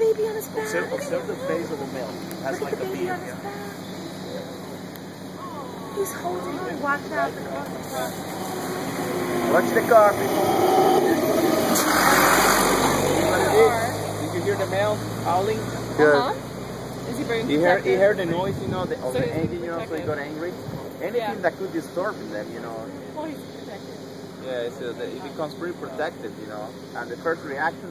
baby on his back. Observe, observe the face of the male. Has Look like at the baby beard. on his back. He's holding it. Watch out. The car. Watch the car, people. What it is? Did you hear the male howling? Uh-huh. Is he very He heard, he heard the noise, you know, the, of So the engine, you know, so he got angry. Anything Yeah. that could disturb them, you know. Well, he's protected. Yeah, so uh, the, he becomes pretty protective, you know. And the first reaction